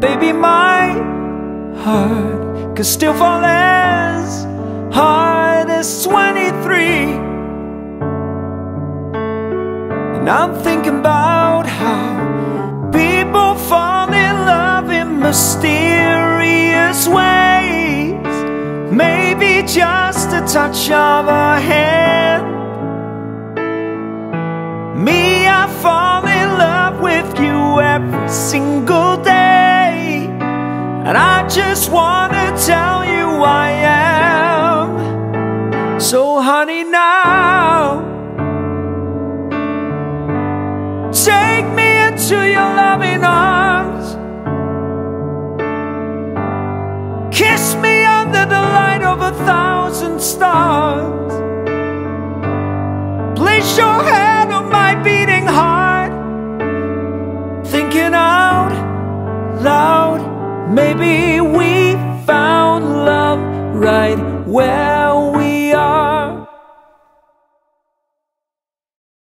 Baby, my heart could still fall as hard as 23 And I'm thinking about how people fall in love in mysterious ways. Maybe just a touch of a hand. Me, I fall in love with you every single day And I just wanna tell you I am. So honey now Take me into your loving arms. Kiss me under the light of a thousand stars. Place your hand on my beating heart. Thinking out loud Maybe we found love right where